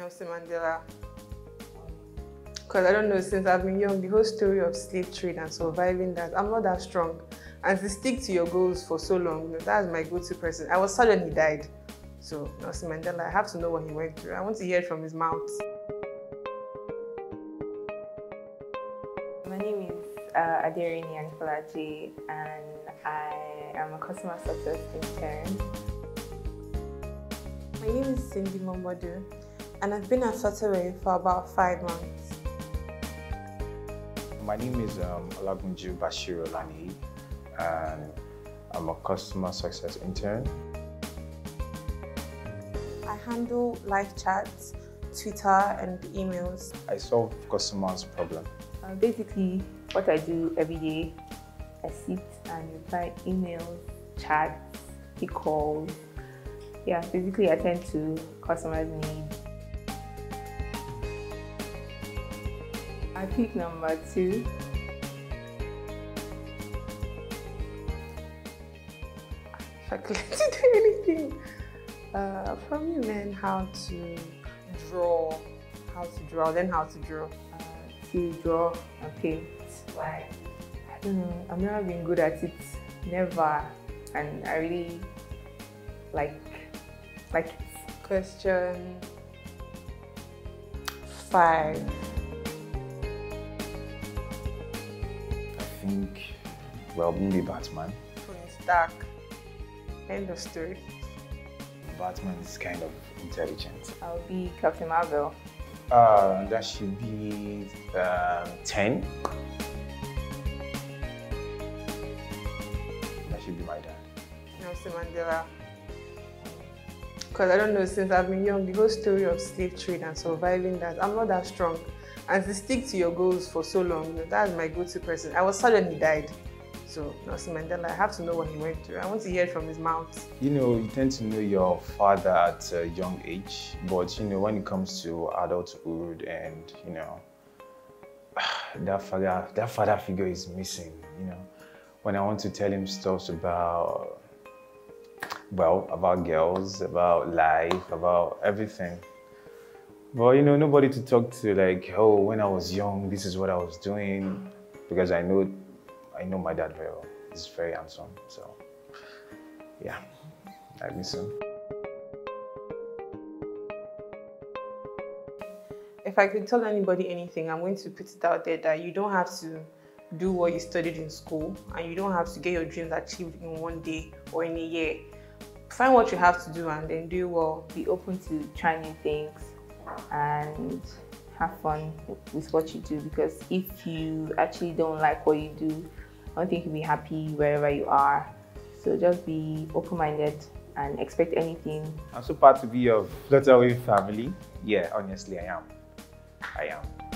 Nelson Mandela. Because I don't know, since I've been young, the whole story of slave trade and surviving that, I'm not that strong. And to stick to your goals for so long, you know, that's my go-to person. I was sad when he died. So Nelson Mandela, I have to know what he went through. I want to hear it from his mouth. My name is uh, Anikolaji and I am a customer success intern. My name is Cindy Momodu and I've been at Software for about five months. My name is um, Olagunju Bashir Olani and I'm a customer success intern. I handle live chats, Twitter, and emails. I solve customers' problem. Uh, basically, what I do every day, I sit and reply emails, chats, take calls. Yeah, basically I attend to customers' needs. I pick number two. I could do anything, uh, probably learn how to draw, how to draw, then how to draw. Uh, to draw and paint. Why? I don't know. I've never been good at it. Never. And I really like like it. Question five. Think, well, maybe Batman. Tony Stark. End of story. Batman is kind of intelligent. I'll be Captain Marvel. Uh, that should be um, 10. That should be my dad. Nelson Mandela. Because I don't know, since I've been young, the whole story of slave trade and surviving that, I'm not that strong. And to stick to your goals for so long, you know, that's my go-to person. I was he died. So Nelson Mandela, I have to know what he went through. I want to hear it from his mouth. You know, you tend to know your father at a young age, but you know, when it comes to adulthood and you know, that father, that father figure is missing. You know, when I want to tell him stuff about, well, about girls, about life, about everything. But you know, nobody to talk to. Like, oh, when I was young, this is what I was doing, because I know, I know my dad very well. He's very handsome, so yeah. I miss him. If I could tell anybody anything, I'm going to put it out there that you don't have to do what you studied in school and you don't have to get your dreams achieved in one day or in a year. Find what you have to do and then do well. Be open to trying new things and have fun with what you do because if you actually don't like what you do, I don't think you'll be happy wherever you are. So just be open-minded and expect anything. I'm so proud to be of Flutterwave family. Yeah, honestly, I am. I am.